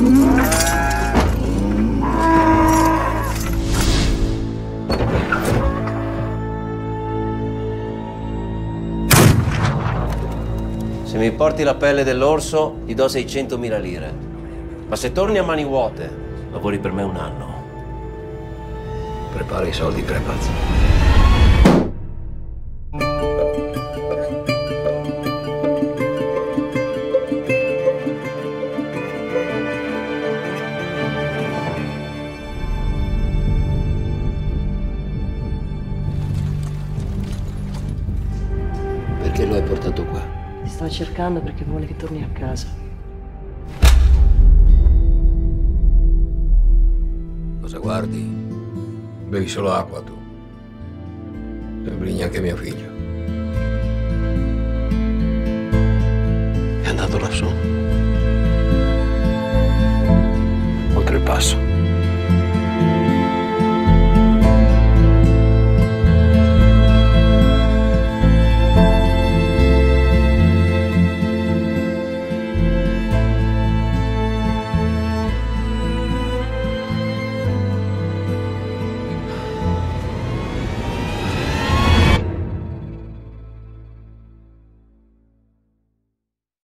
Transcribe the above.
Se mi porti la pelle dell'orso, ti do 600.000 lire. Ma se torni a mani vuote, lavori per me un anno. Prepara i soldi, crepazzo. Perché lo hai portato qua? Ti sta cercando perché vuole che torni a casa. Cosa guardi? Bevi solo acqua tu. Sembri neanche mio figlio. È andato lassù.